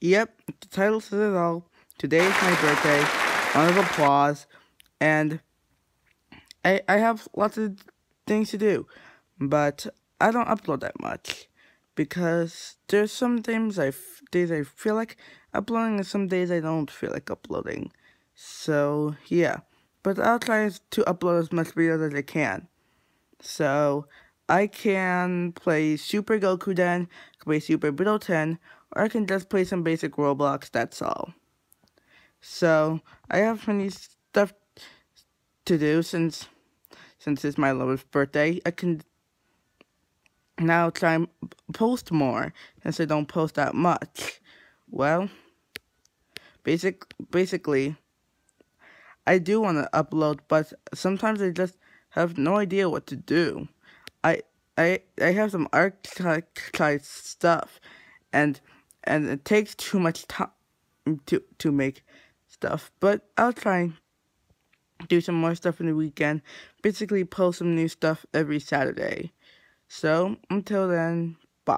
Yep, the title says it all. Today is my birthday. Round of applause. And I I have lots of things to do, but I don't upload that much because there's some days I days I feel like uploading and some days I don't feel like uploading. So yeah, but I'll try to upload as much videos as I can. So I can play Super Gokuden, play Super Butoden, or I can just play some basic Roblox, that's all. So, I have plenty stuff to do since since it's my 11th birthday. I can now try and post more since I don't post that much. Well, basic basically I do want to upload, but sometimes I just have no idea what to do. I I I have some archive stuff, and and it takes too much time to to make stuff. But I'll try do some more stuff in the weekend. Basically, post some new stuff every Saturday. So until then, bye.